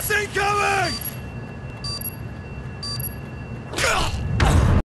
Gas incoming!